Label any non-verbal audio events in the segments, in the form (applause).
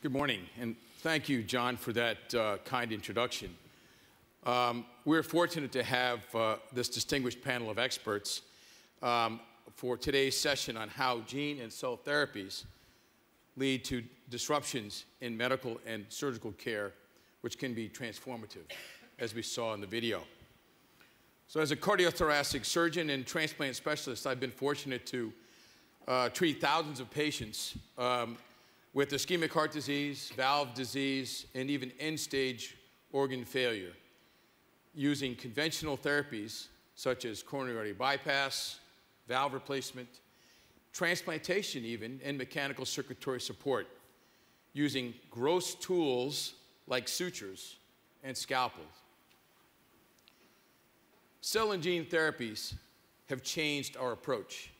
Good morning, and thank you, John, for that uh, kind introduction. Um, we're fortunate to have uh, this distinguished panel of experts um, for today's session on how gene and cell therapies lead to disruptions in medical and surgical care, which can be transformative, as we saw in the video. So as a cardiothoracic surgeon and transplant specialist, I've been fortunate to uh, treat thousands of patients um, with ischemic heart disease, valve disease, and even end-stage organ failure using conventional therapies such as coronary artery bypass, valve replacement, transplantation even, and mechanical circulatory support using gross tools like sutures and scalpels. Cell and gene therapies have changed our approach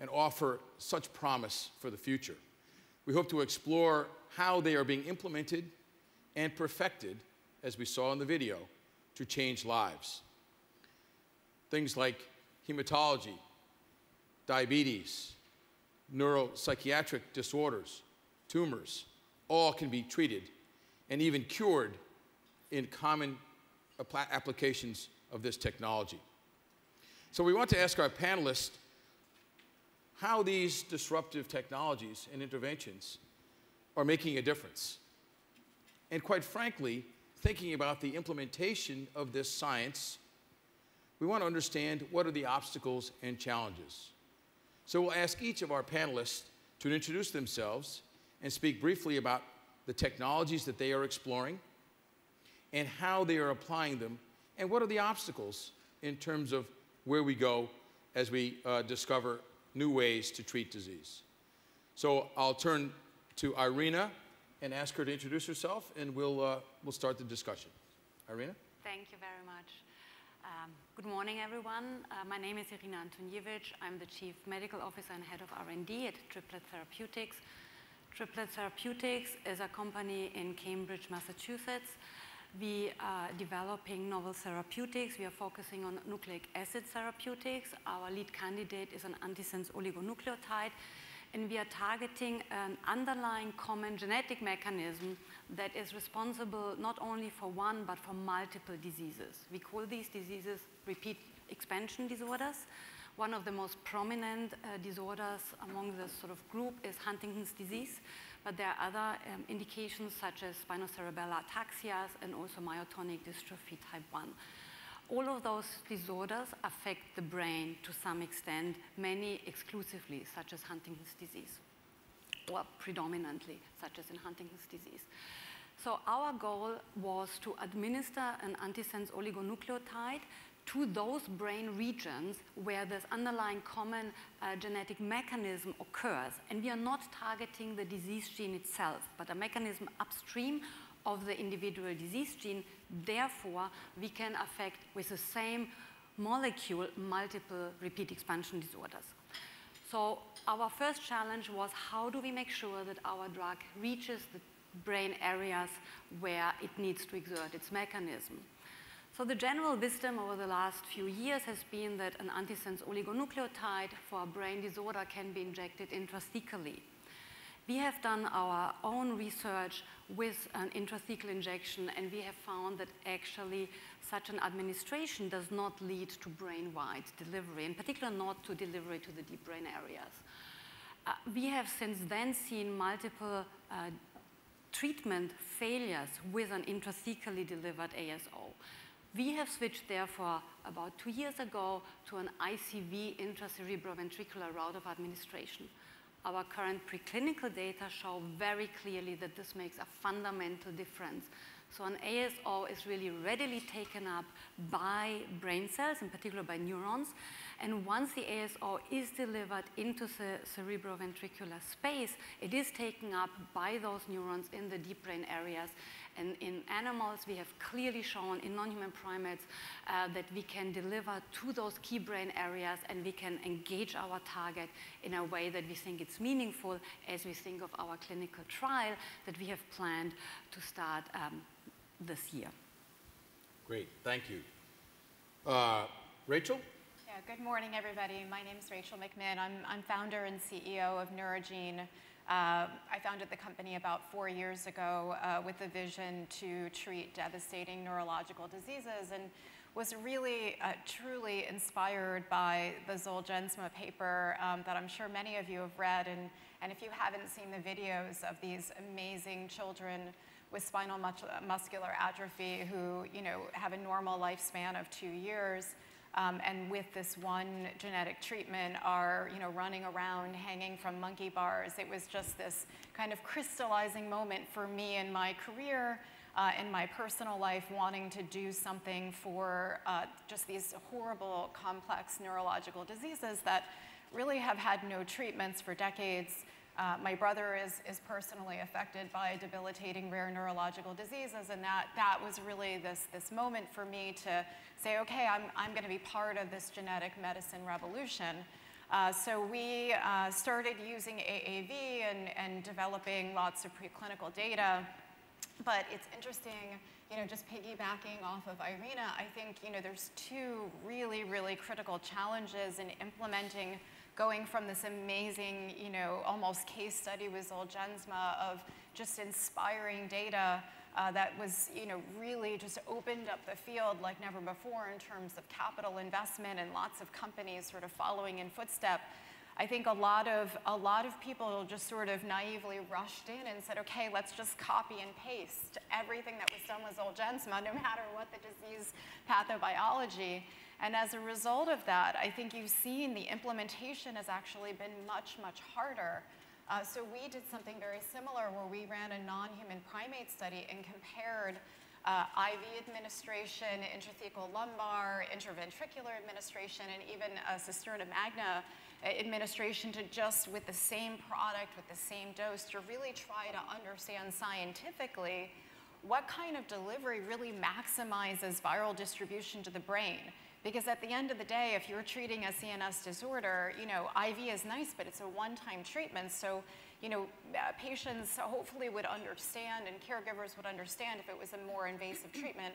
and offer such promise for the future. We hope to explore how they are being implemented and perfected, as we saw in the video, to change lives. Things like hematology, diabetes, neuropsychiatric disorders, tumors, all can be treated and even cured in common applications of this technology. So we want to ask our panelists how these disruptive technologies and interventions are making a difference. And quite frankly, thinking about the implementation of this science, we want to understand what are the obstacles and challenges. So we'll ask each of our panelists to introduce themselves and speak briefly about the technologies that they are exploring and how they are applying them and what are the obstacles in terms of where we go as we uh, discover new ways to treat disease. So I'll turn to Irina and ask her to introduce herself, and we'll, uh, we'll start the discussion. Irina? Thank you very much. Um, good morning, everyone. Uh, my name is Irina Antonievich. I'm the Chief Medical Officer and Head of R&D at Triplet Therapeutics. Triplet Therapeutics is a company in Cambridge, Massachusetts. We are developing novel therapeutics. We are focusing on nucleic acid therapeutics. Our lead candidate is an antisense oligonucleotide. And we are targeting an underlying common genetic mechanism that is responsible not only for one, but for multiple diseases. We call these diseases repeat expansion disorders. One of the most prominent uh, disorders among this sort of group is Huntington's disease, but there are other um, indications such as spinocerebellar ataxias and also myotonic dystrophy type 1. All of those disorders affect the brain to some extent, many exclusively, such as Huntington's disease, or predominantly, such as in Huntington's disease. So our goal was to administer an antisense oligonucleotide to those brain regions where this underlying common uh, genetic mechanism occurs. And we are not targeting the disease gene itself, but a mechanism upstream of the individual disease gene. Therefore, we can affect with the same molecule multiple repeat expansion disorders. So our first challenge was how do we make sure that our drug reaches the brain areas where it needs to exert its mechanism. So the general wisdom over the last few years has been that an antisense oligonucleotide for a brain disorder can be injected intrathecally. We have done our own research with an intrathecal injection, and we have found that actually such an administration does not lead to brain-wide delivery, in particular not to delivery to the deep brain areas. Uh, we have since then seen multiple uh, treatment failures with an intrathecally delivered ASO. We have switched, therefore, about two years ago to an ICV intracerebroventricular route of administration. Our current preclinical data show very clearly that this makes a fundamental difference. So an ASO is really readily taken up by brain cells, in particular by neurons. And once the ASO is delivered into the cerebroventricular space, it is taken up by those neurons in the deep brain areas and in animals, we have clearly shown in non-human primates uh, that we can deliver to those key brain areas and we can engage our target in a way that we think it's meaningful as we think of our clinical trial that we have planned to start um, this year. Great, thank you. Uh, Rachel? Yeah, good morning, everybody. My name is Rachel McMinn. I'm, I'm founder and CEO of Neurogene. Uh, I founded the company about four years ago uh, with the vision to treat devastating neurological diseases and was really uh, truly inspired by the Zolgensma paper um, that I'm sure many of you have read. And, and if you haven't seen the videos of these amazing children with spinal muscular atrophy who you know, have a normal lifespan of two years, um, and with this one genetic treatment are you know, running around hanging from monkey bars. It was just this kind of crystallizing moment for me in my career, uh, in my personal life, wanting to do something for uh, just these horrible, complex neurological diseases that really have had no treatments for decades. Uh, my brother is, is personally affected by debilitating rare neurological diseases, and that, that was really this, this moment for me to say, okay, I'm, I'm going to be part of this genetic medicine revolution. Uh, so we uh, started using AAV and, and developing lots of preclinical data. But it's interesting, you know, just piggybacking off of Irina, I think, you know, there's two really, really critical challenges in implementing going from this amazing, you know, almost case study with Zolgensma of just inspiring data uh, that was, you know, really just opened up the field like never before in terms of capital investment and lots of companies sort of following in footstep. I think a lot of a lot of people just sort of naively rushed in and said, okay, let's just copy and paste everything that was done with Zolgensma, no matter what the disease pathobiology. And as a result of that, I think you've seen the implementation has actually been much, much harder. Uh, so we did something very similar where we ran a non-human primate study and compared uh, IV administration, intrathecal lumbar, intraventricular administration, and even uh, cisterna magna administration to just with the same product, with the same dose, to really try to understand scientifically what kind of delivery really maximizes viral distribution to the brain. Because at the end of the day, if you're treating a CNS disorder, you know, IV is nice, but it's a one-time treatment. So, you know, uh, patients hopefully would understand and caregivers would understand if it was a more invasive treatment.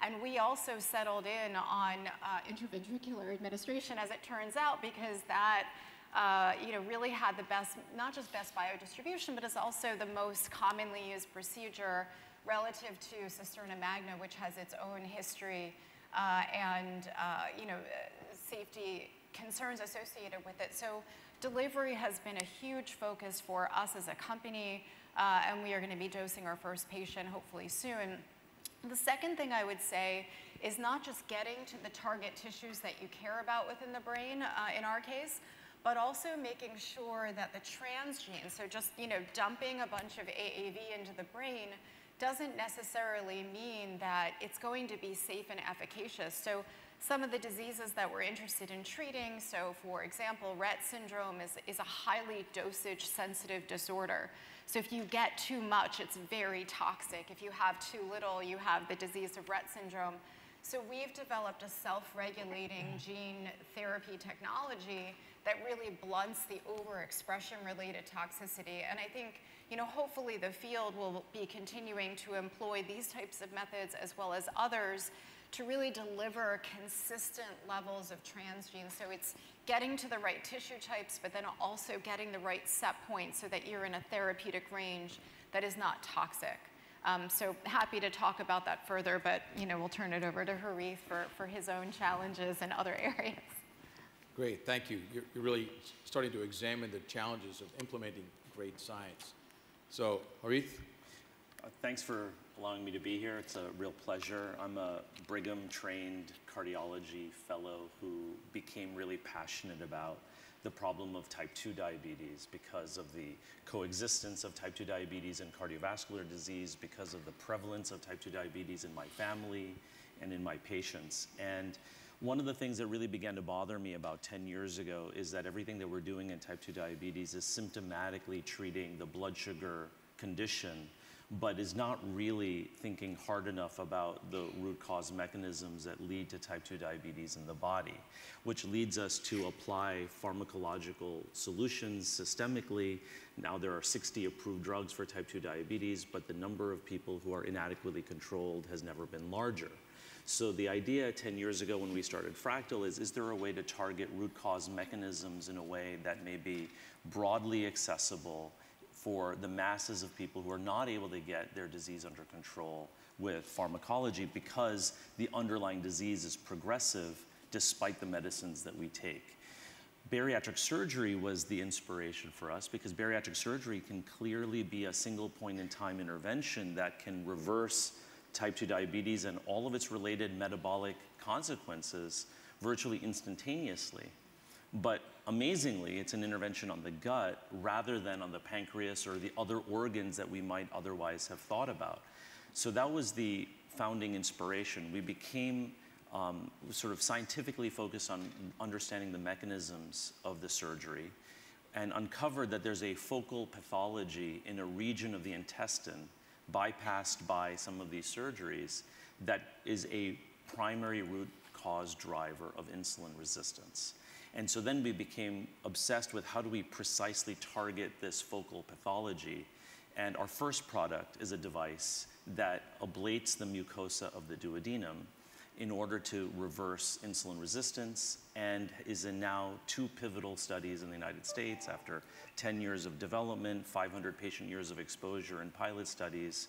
And we also settled in on uh, intraventricular administration, as it turns out, because that uh, you know, really had the best, not just best biodistribution, but it's also the most commonly used procedure relative to cisterna magna, which has its own history and uh, you know, safety concerns associated with it. So delivery has been a huge focus for us as a company, uh, and we are going to be dosing our first patient hopefully soon. The second thing I would say is not just getting to the target tissues that you care about within the brain, uh, in our case, but also making sure that the transgene, so just you know, dumping a bunch of AAV into the brain, doesn't necessarily mean that it's going to be safe and efficacious. So some of the diseases that we're interested in treating, so for example, Rett syndrome is, is a highly dosage sensitive disorder. So if you get too much, it's very toxic. If you have too little, you have the disease of Rett syndrome. So we've developed a self-regulating gene therapy technology that really blunts the overexpression related toxicity. And I think you know, hopefully the field will be continuing to employ these types of methods as well as others to really deliver consistent levels of transgenes. So it's getting to the right tissue types, but then also getting the right set point so that you're in a therapeutic range that is not toxic. Um, so happy to talk about that further, but you know, we'll turn it over to Harith for, for his own challenges in other (laughs) areas. Great, thank you. You're, you're really starting to examine the challenges of implementing great science. So, Harith? Uh, thanks for allowing me to be here. It's a real pleasure. I'm a Brigham trained cardiology fellow who became really passionate about the problem of type 2 diabetes because of the coexistence of type 2 diabetes and cardiovascular disease, because of the prevalence of type 2 diabetes in my family and in my patients. And one of the things that really began to bother me about 10 years ago is that everything that we're doing in type 2 diabetes is symptomatically treating the blood sugar condition, but is not really thinking hard enough about the root cause mechanisms that lead to type 2 diabetes in the body, which leads us to apply pharmacological solutions systemically. Now there are 60 approved drugs for type 2 diabetes, but the number of people who are inadequately controlled has never been larger. So the idea 10 years ago when we started Fractal is, is there a way to target root cause mechanisms in a way that may be broadly accessible for the masses of people who are not able to get their disease under control with pharmacology because the underlying disease is progressive despite the medicines that we take. Bariatric surgery was the inspiration for us because bariatric surgery can clearly be a single point in time intervention that can reverse type 2 diabetes and all of its related metabolic consequences virtually instantaneously. But amazingly, it's an intervention on the gut rather than on the pancreas or the other organs that we might otherwise have thought about. So that was the founding inspiration. We became um, sort of scientifically focused on understanding the mechanisms of the surgery and uncovered that there's a focal pathology in a region of the intestine bypassed by some of these surgeries that is a primary root cause driver of insulin resistance. And so then we became obsessed with how do we precisely target this focal pathology. And our first product is a device that ablates the mucosa of the duodenum in order to reverse insulin resistance and is in now two pivotal studies in the United States after 10 years of development, 500 patient years of exposure in pilot studies,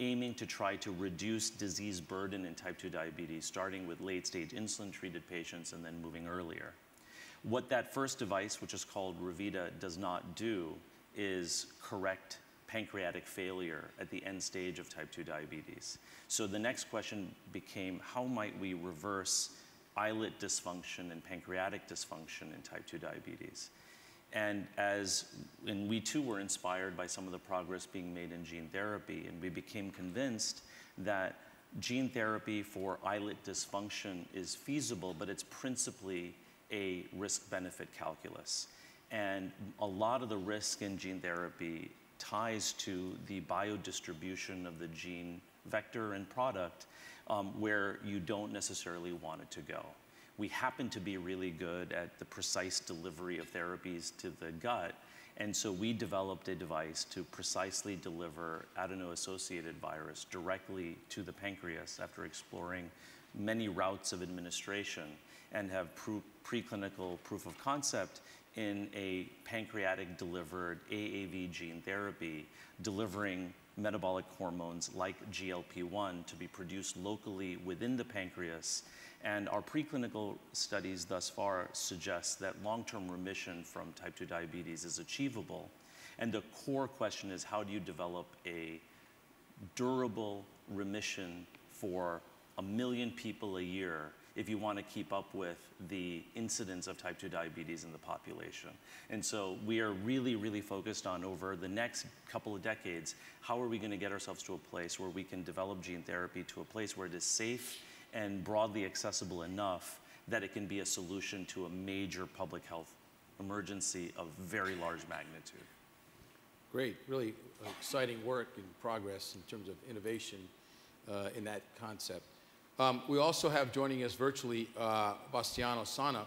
aiming to try to reduce disease burden in type 2 diabetes, starting with late stage insulin treated patients and then moving earlier. What that first device, which is called Revita, does not do is correct pancreatic failure at the end stage of type 2 diabetes. So the next question became how might we reverse islet dysfunction and pancreatic dysfunction in type 2 diabetes? And as and we too were inspired by some of the progress being made in gene therapy, and we became convinced that gene therapy for islet dysfunction is feasible, but it's principally a risk benefit calculus. And a lot of the risk in gene therapy ties to the biodistribution of the gene vector and product um, where you don't necessarily want it to go. We happen to be really good at the precise delivery of therapies to the gut, and so we developed a device to precisely deliver adeno-associated virus directly to the pancreas after exploring many routes of administration and have preclinical proof of concept in a pancreatic delivered AAV gene therapy delivering metabolic hormones like GLP-1 to be produced locally within the pancreas. And our preclinical studies thus far suggest that long-term remission from type 2 diabetes is achievable. And the core question is how do you develop a durable remission for a million people a year if you want to keep up with the incidence of type 2 diabetes in the population. And so we are really, really focused on over the next couple of decades, how are we going to get ourselves to a place where we can develop gene therapy to a place where it is safe and broadly accessible enough that it can be a solution to a major public health emergency of very large magnitude. Great, really exciting work and progress in terms of innovation uh, in that concept. Um, we also have joining us virtually uh, Bastiano Sanna,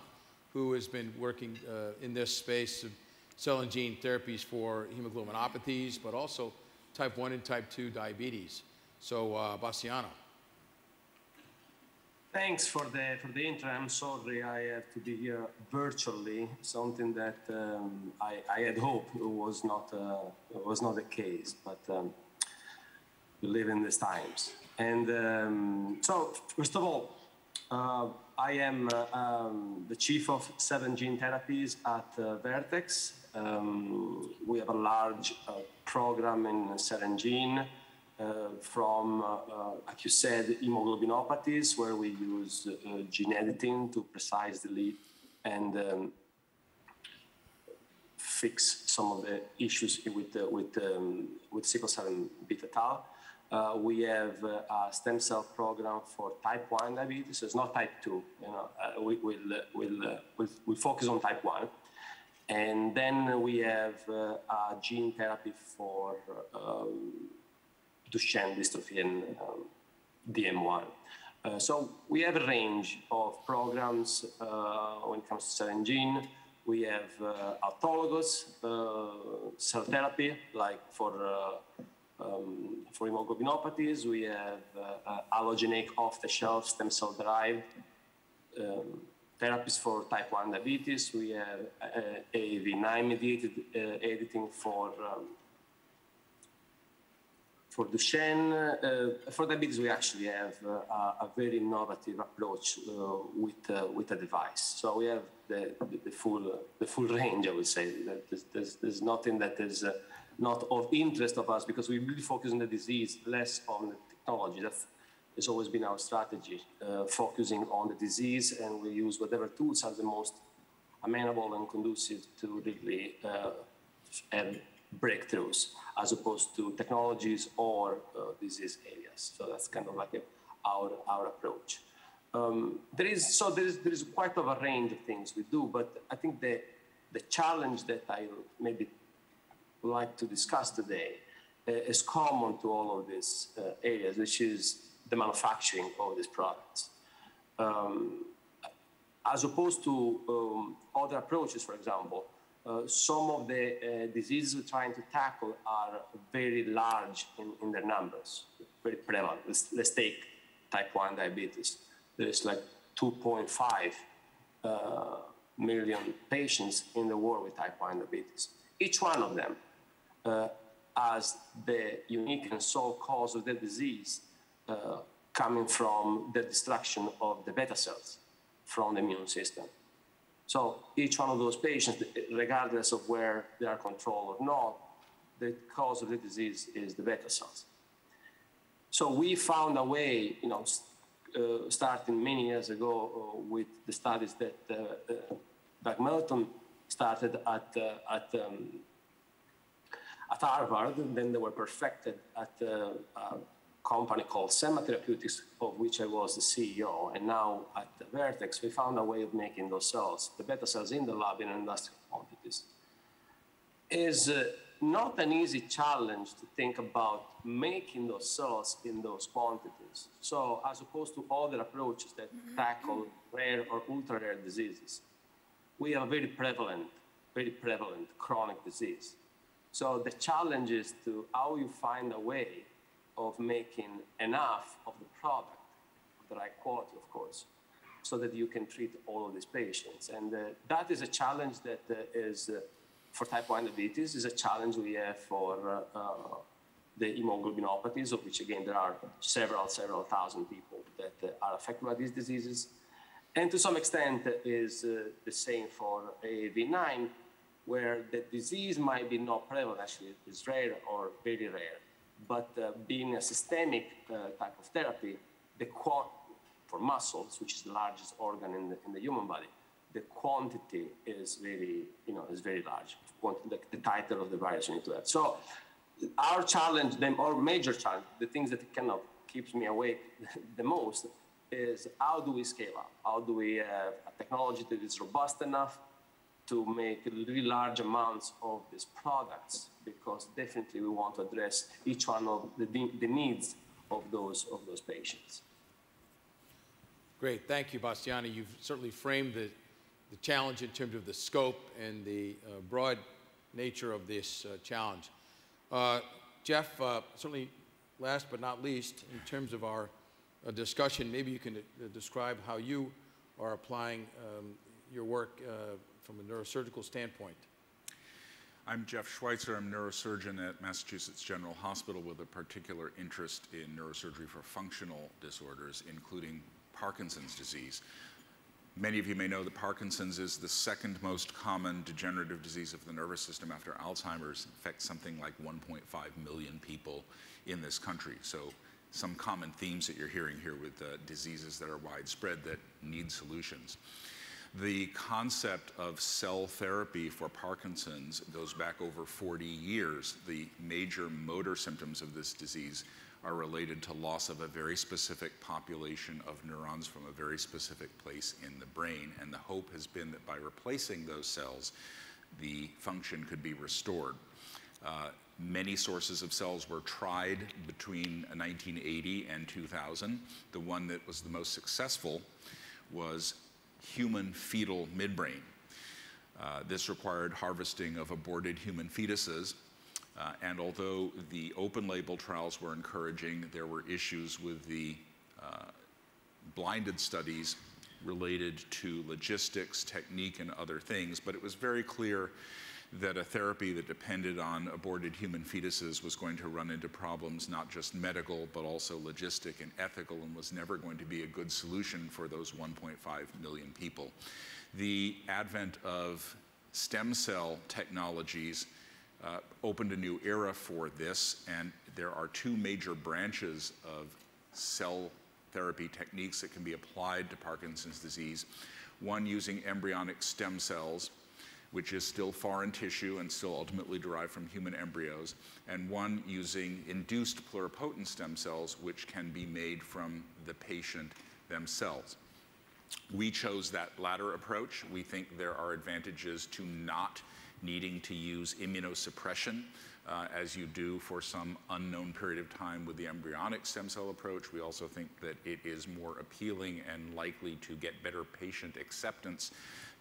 who has been working uh, in this space of cell and gene therapies for hemoglobinopathies, but also type 1 and type 2 diabetes. So, uh, Bastiano. Thanks for the for the intro. I'm sorry I have to be here virtually. Something that um, I, I had hoped was not uh, was not the case, but um, we live in these times. And um, so, first of all, uh, I am uh, um, the chief of seven gene therapies at uh, Vertex. Um, we have a large uh, program in cell and gene uh, from, uh, like you said, hemoglobinopathies, where we use gene editing to precisely and um, fix some of the issues with, with, um, with sickle cell and beta thal. Uh, we have uh, a stem cell program for type 1 diabetes. So it's not type 2. You know, uh, we, will we'll, uh, we'll, we'll, focus on type 1. And then we have uh, a gene therapy for um, Duchenne dystrophy and um, DM1. Uh, so we have a range of programs when it comes to cell and gene. We have autologous cell therapy, like for um, for hemoglobinopathies, we have uh, uh, allogeneic off-the-shelf stem cell derived um, therapies for type 1 diabetes. We have uh, AAV9 mediated uh, editing for um, for Duchenne, uh, for diabetes, we actually have uh, a very innovative approach uh, with uh, with a device. So we have the, the, the full the full range. I would say there's, there's, there's nothing that is not of interest of us because we really focus on the disease, less on the technology. That has always been our strategy, uh, focusing on the disease, and we use whatever tools are the most amenable and conducive to really uh, have breakthroughs, as opposed to technologies or uh, disease areas. So that's kind of like a, our our approach. Um, there is so there is there is quite of a range of things we do, but I think the the challenge that I maybe like to discuss today uh, is common to all of these uh, areas, which is the manufacturing of these products. Um, as opposed to um, other approaches, for example, uh, some of the uh, diseases we're trying to tackle are very large in, in their numbers, very prevalent. Let's, let's, take type 1 diabetes. There's like 2.5 uh, million patients in the world with type 1 diabetes. Each one of them as the unique and sole cause of the disease uh, coming from the destruction of the beta cells from the immune system. So each one of those patients, regardless of where they are controlled or not, the cause of the disease is the beta cells. So we found a way, you know, uh, starting many years ago uh, with the studies that uh, uh Doug Melton started at, uh, at um, at Harvard, then they were perfected at a, a company called Semma Therapeutics, of which I was the CEO. And now at Vertex, we found a way of making those cells, the beta cells in the lab in industrial quantities. Is uh, not an easy challenge to think about making those cells in those quantities. So as opposed to other approaches that tackle rare or ultra rare diseases, we have a very prevalent, very prevalent chronic disease. So the challenge is to how you find a way of making enough of the product, of the right quality, of course, so that you can treat all of these patients. And uh, that is a challenge that uh, is uh, for type 1 diabetes, is a challenge we have for uh, uh, the hemoglobinopathies, of which again there are several, several thousand people that uh, are affected by these diseases. And to some extent is the same for AAV9, where the disease might be not prevalent, actually it's rare or very rare. But uh, being a systemic uh, type of therapy, the for muscles, which is the largest organ in the, in the human body, the quantity is very, you know, is very large. The, the title of the virus you need to have. So our challenge, then, our major challenge, the things that kind of keeps me awake (laughs) the most is how do we scale up? How do we have a technology that is robust enough to make really large amounts of these products because definitely we want to address each one of the, the needs of those, of those patients. Great, thank you, Bastiano. You've certainly framed the, the challenge in terms of the scope and the uh, broad nature of this uh, challenge. Uh, Jeff, uh, certainly last but not least, in terms of our uh, discussion, maybe you can uh, describe how you are applying um, your work from a neurosurgical standpoint? I'm Jeff Schweitzer. I'm a neurosurgeon at Massachusetts General Hospital with a particular interest in neurosurgery for functional disorders, including Parkinson's disease. Many of you may know that Parkinson's is the second most common degenerative disease of the nervous system after Alzheimer's. It affects something like 1.5 million people in this country. So some common themes that you're hearing here with uh, diseases that are widespread that need solutions. The concept of cell therapy for Parkinson's goes back over 40 years. The major motor symptoms of this disease are related to loss of a very specific population of neurons from a very specific place in the brain. And the hope has been that by replacing those cells, the function could be restored. Uh, many sources of cells were tried between 1980 and 2000. The one that was the most successful was human fetal midbrain. Uh, this required harvesting of aborted human fetuses, Uh, and although the open label trials were encouraging, there were issues with the uh, blinded studies related to logistics, technique, and other things. But it was very clear that a therapy that depended on aborted human fetuses was going to run into problems, not just medical, but also logistic and ethical, and was never going to be a good solution for those 1.5 million people. The advent of stem cell technologies uh, opened a new era for this, and there are two major branches of cell therapy techniques that can be applied to Parkinson's disease. One using embryonic stem cells, which is still foreign tissue and still ultimately derived from human embryos, and one using induced pluripotent stem cells, which can be made from the patient themselves. We chose that latter approach. We think there are advantages to not needing to use immunosuppression uh, as you do for some unknown period of time with the embryonic stem cell approach. We also think that it is more appealing and likely to get better patient acceptance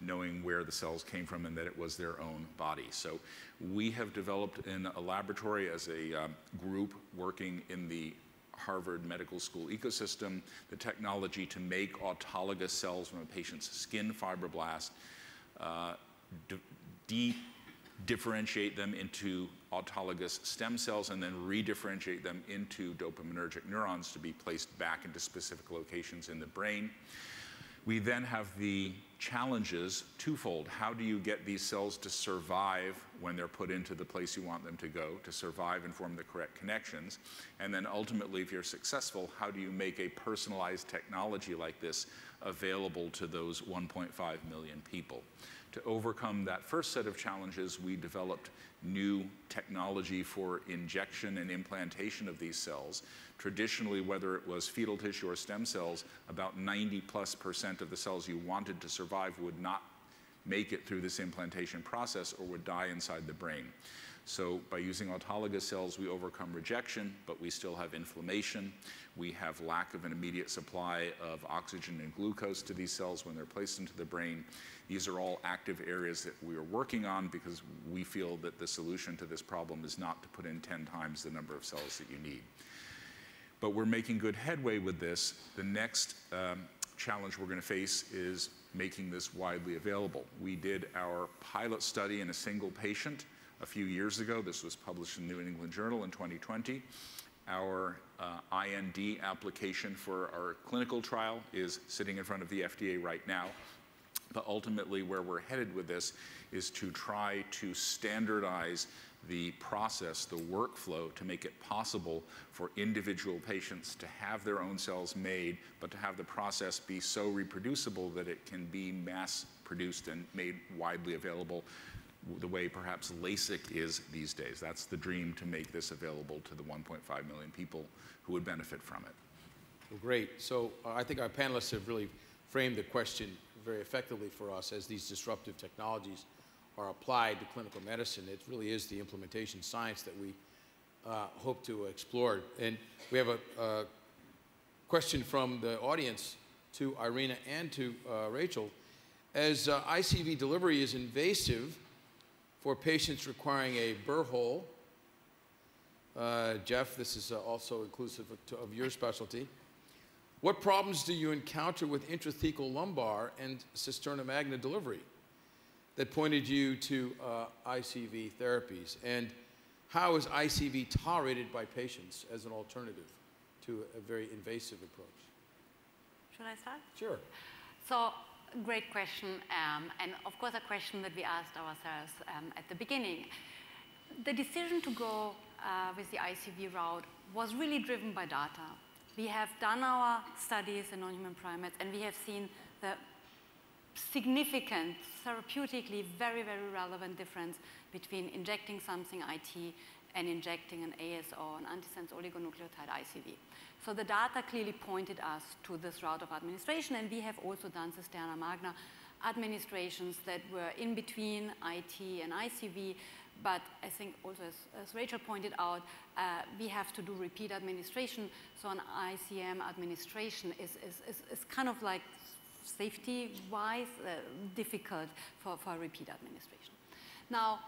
knowing where the cells came from and that it was their own body. So we have developed in a laboratory as a um, group working in the Harvard Medical School ecosystem the technology to make autologous cells from a patient's skin fibroblast, uh, de differentiate them into autologous stem cells and then redifferentiate them into dopaminergic neurons to be placed back into specific locations in the brain. We then have the challenges twofold. How do you get these cells to survive when they're put into the place you want them to go, to survive and form the correct connections? And then ultimately, if you're successful, how do you make a personalized technology like this available to those 1.5 million people? To overcome that first set of challenges, we developed new technology for injection and implantation of these cells. Traditionally, whether it was fetal tissue or stem cells, about 90 plus percent of the cells you wanted to survive would not make it through this implantation process or would die inside the brain. So by using autologous cells, we overcome rejection, but we still have inflammation. We have lack of an immediate supply of oxygen and glucose to these cells when they're placed into the brain. These are all active areas that we are working on because we feel that the solution to this problem is not to put in 10 times the number of cells that you need. But we're making good headway with this. The next um, challenge we're going to face is making this widely available. We did our pilot study in a single patient a few years ago. This was published in New England Journal in 2020. Our uh, IND application for our clinical trial is sitting in front of the FDA right now. But ultimately, where we're headed with this is to try to standardize the process, the workflow, to make it possible for individual patients to have their own cells made, but to have the process be so reproducible that it can be mass produced and made widely available the way perhaps LASIK is these days. That's the dream to make this available to the 1.5 million people who would benefit from it. Well, great. So uh, I think our panelists have really framed the question very effectively for us as these disruptive technologies are applied to clinical medicine. It really is the implementation science that we uh, hope to explore. And we have a, a, question from the audience to Irina and to uh, Rachel. As uh, ICV delivery is invasive for patients requiring a burr hole, uh, Jeff, this is uh, also inclusive of, of your specialty. What problems do you encounter with intrathecal lumbar and cisterna magna delivery that pointed you to uh, ICV therapies? And how is ICV tolerated by patients as an alternative to a very invasive approach? Should I start? Sure. So, great question. Um, and of course, a question that we asked ourselves um, at the beginning. The decision to go uh, with the ICV route was really driven by data. We have done our studies in non-human primates and we have seen the significant, therapeutically very, very relevant difference between injecting something IT and injecting an ASO, an antisense oligonucleotide ICV. So the data clearly pointed us to this route of administration, and we have also done cisterna magna administrations that were in between IT and ICV, but I think also, as, as Rachel pointed out, uh, we have to do repeat administration. So an ICM administration is, is, is, is kind of like safety-wise uh, difficult for, for repeat administration. Now,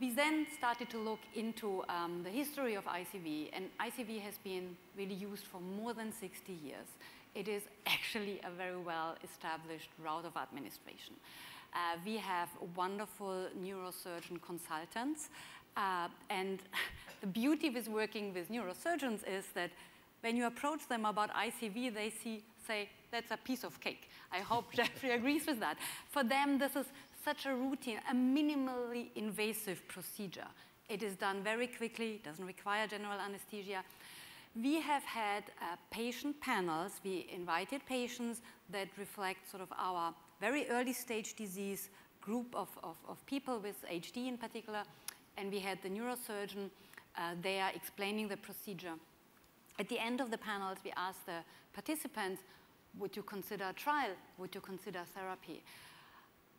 we then started to look into um, the history of ICV, and ICV has been really used for more than 60 years. It is (laughs) actually a very well established route of administration. Uh, we have wonderful neurosurgeon consultants, uh, and (laughs) the beauty with working with neurosurgeons is that when you approach them about ICV, they see, say, that's a piece of cake. I hope (laughs) Jeffrey agrees with that. For them, this is such a routine, a minimally invasive procedure. It is done very quickly, doesn't require general anesthesia. We have had uh, patient panels. We invited patients that reflect sort of our very early stage disease group of, of, of people with HD in particular. And we had the neurosurgeon uh, there explaining the procedure. At the end of the panels, we asked the participants, would you consider a trial? Would you consider therapy?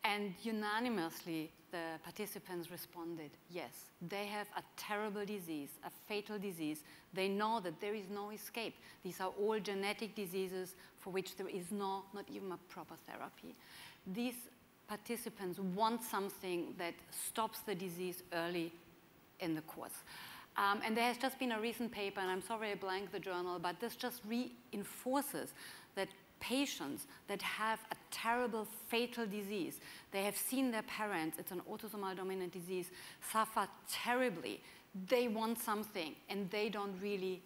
And unanimously, the participants responded, yes, they have a terrible disease, a fatal disease. They know that there is no escape. These are all genetic diseases for which there is no, not even a proper therapy. These participants want something that stops the disease early in the course. Um, and there has just been a recent paper, and I'm sorry I blanked the journal, but this just reinforces that patients that have a terrible fatal disease, they have seen their parents, it's an autosomal dominant disease, suffer terribly. They want something and they don't really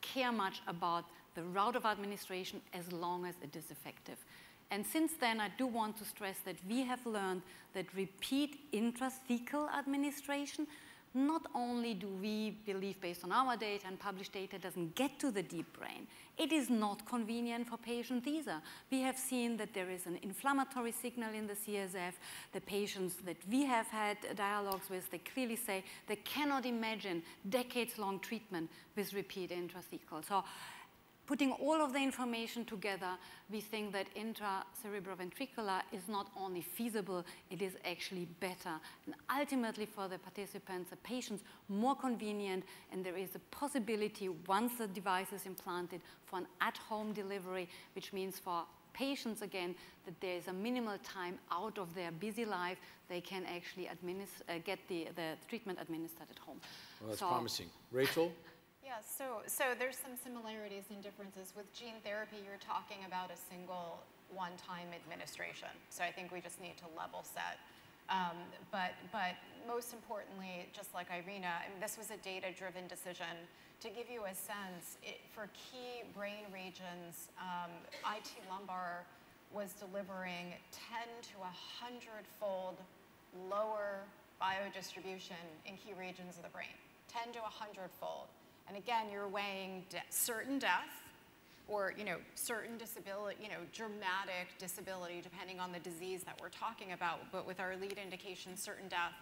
care much about the route of administration as long as it is effective. And since then, I do want to stress that we have learned that repeat intrathecal administration not only do we believe based on our data and published data doesn't get to the deep brain, it is not convenient for patients either. We have seen that there is an inflammatory signal in the CSF. The patients that we have had dialogues with, they clearly say they cannot imagine decades-long treatment with repeat intrathecal. So Putting all of the information together, we think that intracerebroventricular is not only feasible, it is actually better. And ultimately for the participants, the patients, more convenient, and there is a possibility once the device is implanted for an at-home delivery, which means for patients again that there is a minimal time out of their busy life they can actually uh, get the, the treatment administered at home. Well, that's so, promising. Rachel? Yeah, so, so there's some similarities and differences. With gene therapy, you're talking about a single one-time administration. So I think we just need to level set. Um, but, but most importantly, just like Irina, this was a data-driven decision. To give you a sense, it, for key brain regions, um, IT lumbar was delivering 10 to 100-fold lower biodistribution in key regions of the brain, 10 to 100-fold. And again, you're weighing de certain death or you know, certain disability, you know, dramatic disability depending on the disease that we're talking about. But with our lead indication, certain death,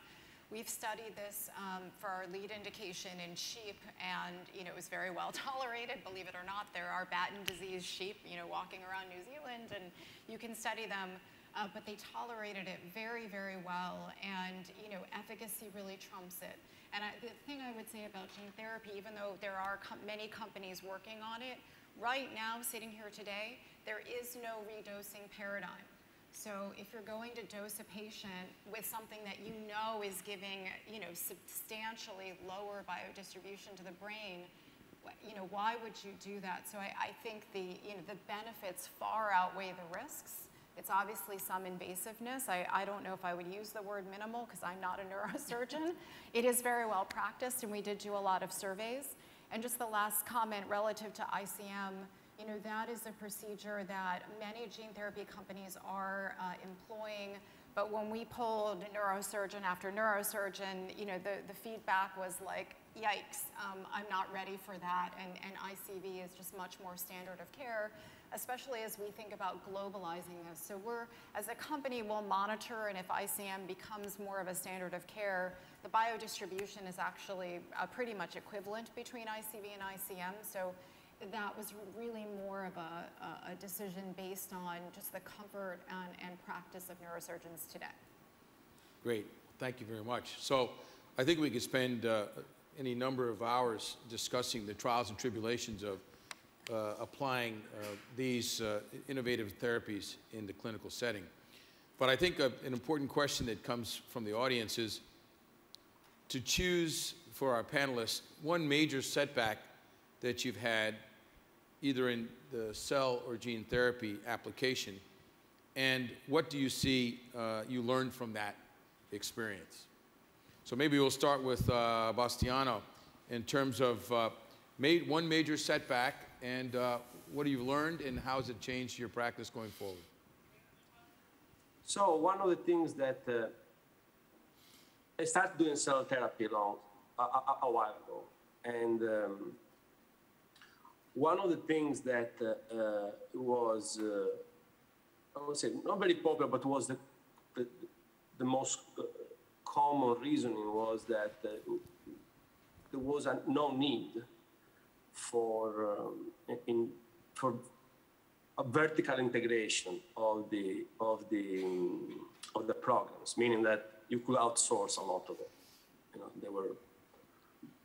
we've studied this um, for our lead indication in sheep and you know, it was very well (laughs) tolerated, believe it or not. There are Batten disease sheep, you know, walking around New Zealand and you can study them uh, but they tolerated it very, very well, and you know, efficacy really trumps it. And I, the thing I would say about gene therapy, even though there are com many companies working on it, right now, sitting here today, there is no redosing paradigm. So if you're going to dose a patient with something that you know is giving, you know, substantially lower biodistribution to the brain, you know, why would you do that? So I, I think the, you know, the benefits far outweigh the risks. It's obviously some invasiveness. I, I don't know if I would use the word minimal because I'm not a (laughs) neurosurgeon. it is very well practiced and we did do a lot of surveys. And just the last comment relative to ICM, you know, that is a procedure that many gene therapy companies are uh, employing. But when we polled neurosurgeon after neurosurgeon, you know, the, the feedback was like, yikes, um, I'm not ready for that. And, and ICV is just much more standard of care especially as we think about globalizing this. So we're, as a company, we'll monitor, and if ICM becomes more of a standard of care, the biodistribution is actually uh, pretty much equivalent between ICV and ICM. So that was really more of a, a decision based on just the comfort and, and practice of neurosurgeons today. Great, thank you very much. So I think we could spend uh, any number of hours discussing the trials and tribulations of uh, applying uh, these uh, innovative therapies in the clinical setting. But I think an important question that comes from the audience is, to choose for our panelists one major setback that you've had either in the cell or gene therapy application, and what do you see uh, you learned from that experience? So maybe we'll start with uh, Bastiano in terms of uh, made one major setback and uh, what have you learned and how has it changed your practice going forward? So one of the things that uh, I started doing cell therapy long a, a, a while ago, and um, one of the things that uh, uh, was uh, I would say not very popular, but was the the, the most common reasoning was that there was a, no need for um, in for a vertical integration of the of the um, of the programs, meaning that you could outsource a lot of it. You know, they were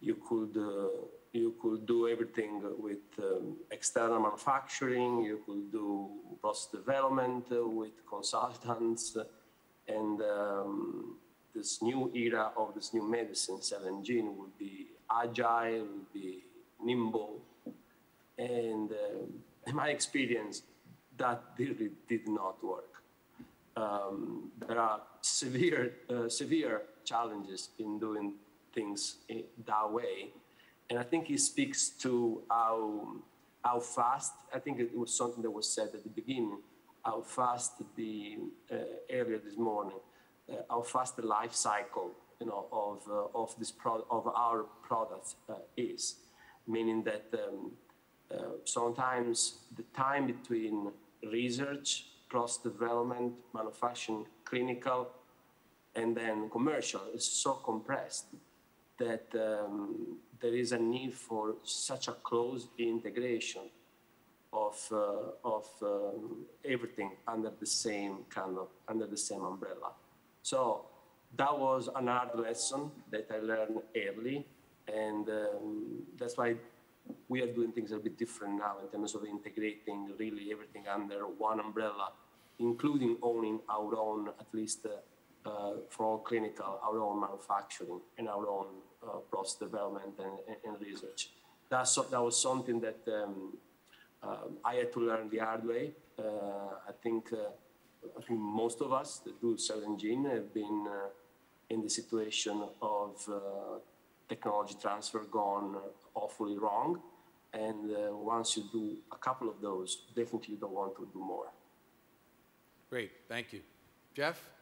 you could uh, you could do everything with um, external manufacturing. You could do process development uh, with consultants, and um, this new era of this new medicine, cell and gene, would be agile, would be nimble, and um, (laughs) in my experience, that really did not work. Um, there are severe, uh, severe challenges in doing things in that way, and I think it speaks to how how fast. I think it was something that was said at the beginning. How fast the uh, earlier this morning, uh, how fast the life cycle, you know, of uh, of this pro- of our product uh, is, meaning that. Um, uh, sometimes the time between research, cross development, manufacturing, clinical, and then commercial is so compressed that um, there is a need for such a close integration of, uh, of um, everything under the same kind of under the same umbrella. So that was an hard lesson that I learned early, and um, that's why we are doing things a bit different now in terms of integrating really everything under one umbrella, including owning our own, at least uh, uh, for all clinical, our own manufacturing and our own uh, development and, and research. That's, that was something that um, um, I had to learn the hard way. Uh, I think uh, I think most of us that do cell and gene have been uh, in the situation of technology transfer gone awfully wrong. And once you do a couple of those, definitely you don't want to do more. Great, thank you. Jeff?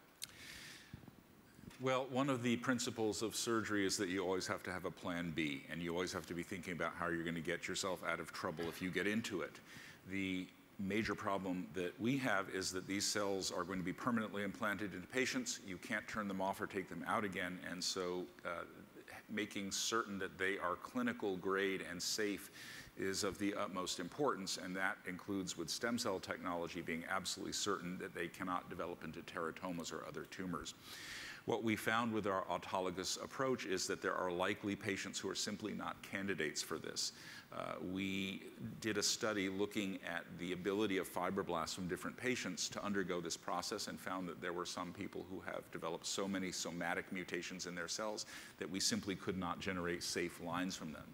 Well, one of the principles of surgery is that you always have to have a plan B, and you always have to be thinking about how you're going to get yourself out of trouble if you get into it. The major problem that we have is that these cells are going to be permanently implanted into patients. You can't turn them off or take them out again, and so uh, making certain that they are clinical grade and safe is of the utmost importance, and that includes with stem cell technology being absolutely certain that they cannot develop into teratomas or other tumors. What we found with our autologous approach is that there are likely patients who are simply not candidates for this. Uh, we did a study looking at the ability of fibroblasts from different patients to undergo this process and found that there were some people who have developed so many somatic mutations in their cells that we simply could not generate safe lines from them.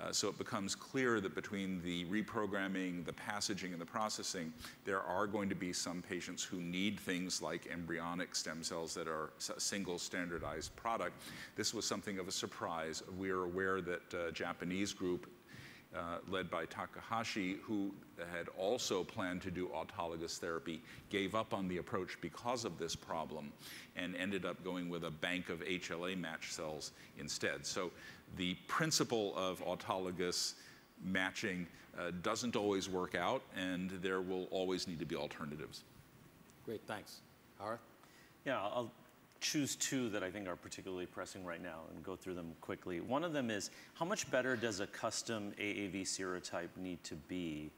Uh, so it becomes clear that between the reprogramming, the passaging, and the processing, there are going to be some patients who need things like embryonic stem cells that are a single standardized product. This was something of a surprise. We are aware that a Japanese group uh, led by Takahashi, who had also planned to do autologous therapy, gave up on the approach because of this problem and ended up going with a bank of HLA match cells instead. So the principle of autologous matching uh, doesn't always work out, and there will always need to be alternatives. Great, thanks. Harith? Yeah, I'll choose two that I think are particularly pressing right now and go through them quickly. One of them is how much better does a custom AAV serotype need to be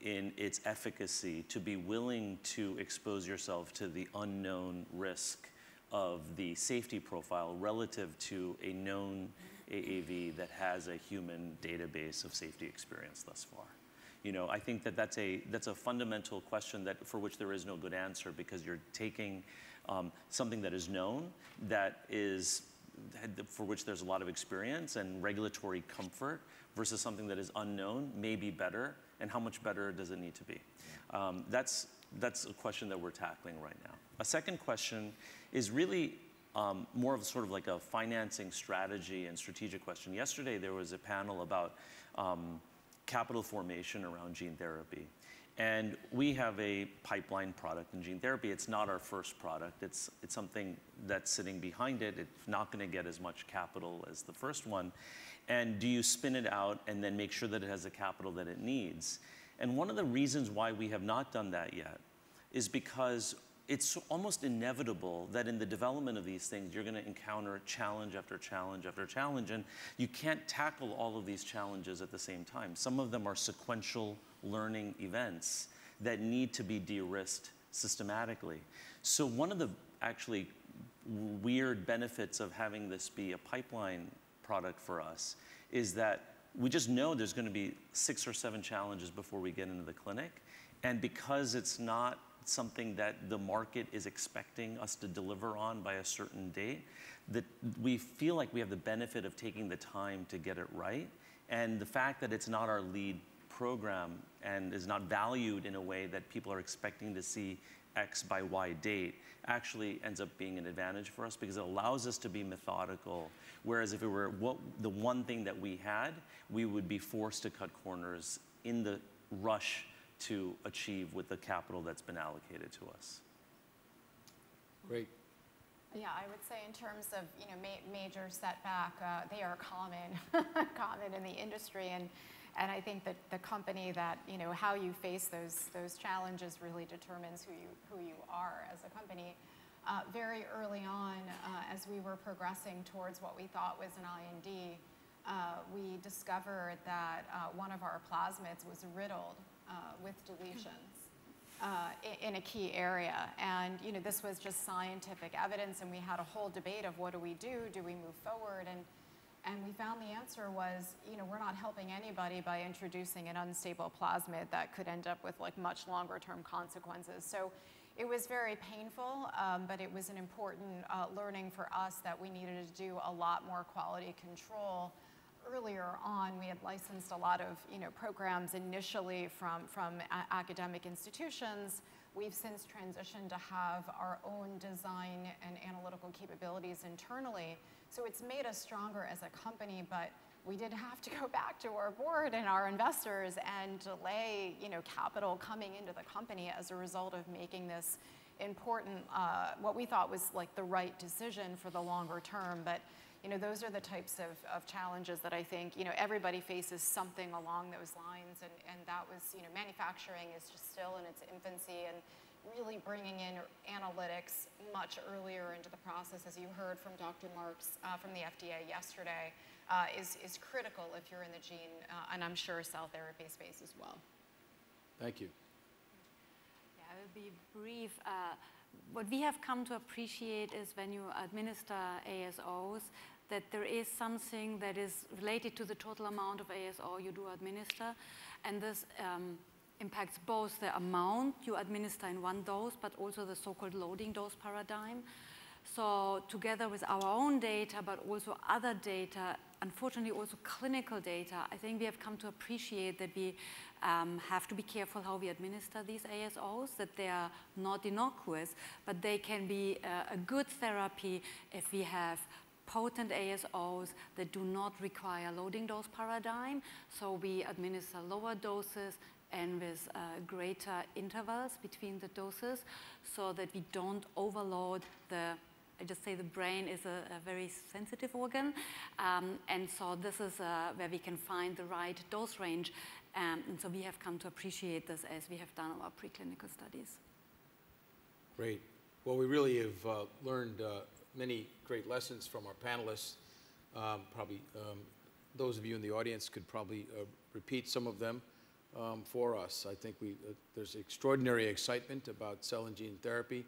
in its efficacy to be willing to expose yourself to the unknown risk of the safety profile relative to a known AAV that has a human database of safety experience thus far. You know, I think that that's a, that's a fundamental question that, for which there is no good answer because you're taking um, something that is known, that is for which there's a lot of experience and regulatory comfort versus something that is unknown may be better, and how much better does it need to be? Um, that's, that's a question that we're tackling right now. A second question is really um, more of sort of like a financing strategy and strategic question. Yesterday, there was a panel about um, capital formation around gene therapy. And we have a pipeline product in gene therapy. It's not our first product. It's, it's something that's sitting behind it. It's not going to get as much capital as the first one. And do you spin it out and then make sure that it has the capital that it needs? And one of the reasons why we have not done that yet is because it's almost inevitable that in the development of these things, you're going to encounter challenge after challenge after challenge. And you can't tackle all of these challenges at the same time. Some of them are sequential learning events that need to be de-risked systematically. So one of the actually weird benefits of having this be a pipeline product for us is that we just know there's going to be six or seven challenges before we get into the clinic. And because it's not something that the market is expecting us to deliver on by a certain date, that we feel like we have the benefit of taking the time to get it right. And the fact that it's not our lead program and is not valued in a way that people are expecting to see X by Y date actually ends up being an advantage for us because it allows us to be methodical. Whereas if it were what, the one thing that we had, we would be forced to cut corners in the rush to achieve with the capital that's been allocated to us. Great. Yeah, I would say in terms of you know ma major setback, uh, they are common, (laughs) common in the industry, and and I think that the company that you know how you face those those challenges really determines who you who you are as a company. Uh, very early on, uh, as we were progressing towards what we thought was an IND, uh, we discovered that uh, one of our plasmids was riddled uh, with deletions. Uh, in a key area. And you know, this was just scientific evidence, and we had a whole debate of what do we do? Do we move forward? And and we found the answer was, you know, we're not helping anybody by introducing an unstable plasmid that could end up with like much longer term consequences. So it was very painful, um, but it was an important uh, learning for us that we needed to do a lot more quality control. Earlier on, we had licensed a lot of, you know, programs initially from, from academic institutions. We've since transitioned to have our own design and analytical capabilities internally. So it's made us stronger as a company, but we did have to (laughs) go back to our board and our investors and delay, you know, capital coming into the company as a result of making this important, uh, what we thought was like the right decision for the longer term. But, you know, those are the types of, of challenges that I think, you know, everybody faces something along those lines. And, and that was, you know, manufacturing is just still in its infancy. And really bringing in analytics much earlier into the process, as you heard from Dr. Marks uh, from the FDA yesterday, uh, is, is critical if you're in the gene, uh, and I'm sure cell therapy space as well. Thank you. Yeah, I will be brief. Uh, what we have come to appreciate is when you administer ASOs, that there is something that is related to the total amount of ASO you do administer, and this um, impacts both the amount you administer in one dose, but also the so-called loading dose paradigm. So together with our own data, but also other data, unfortunately also clinical data, I think we have come to appreciate that we um, have to be careful how we administer these ASOs, that they are not innocuous, but they can be uh, a good therapy if we have potent ASOs that do not require loading dose paradigm. So we administer lower doses and with uh, greater intervals between the doses so that we don't overload the I just say the brain is a, a very sensitive organ. Um, and so this is uh, where we can find the right dose range. Um, and so we have come to appreciate this as we have done our preclinical studies. Great. Well, we really have uh, learned uh, many great lessons from our panelists. Um, probably um, those of you in the audience could probably uh, repeat some of them um, for us. I think we, uh, there's extraordinary excitement about cell and gene therapy,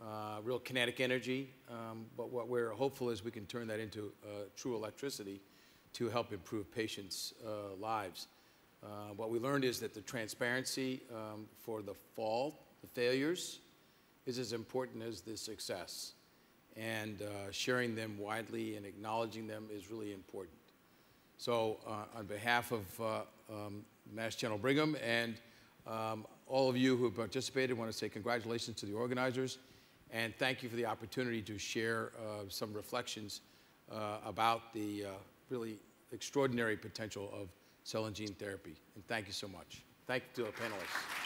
uh, real kinetic energy, um, but what we're hopeful is we can turn that into uh, true electricity to help improve patients' uh, lives. Uh, what we learned is that the transparency um, for the fall, the failures, is as important as the success. And uh, sharing them widely and acknowledging them is really important. So uh, on behalf of uh, um, Mass General Brigham and um, all of you who participated, I want to say congratulations to the organizers and thank you for the opportunity to share uh, some reflections uh, about the uh, really extraordinary potential of cell and gene therapy. And thank you so much. Thank you to the panelists.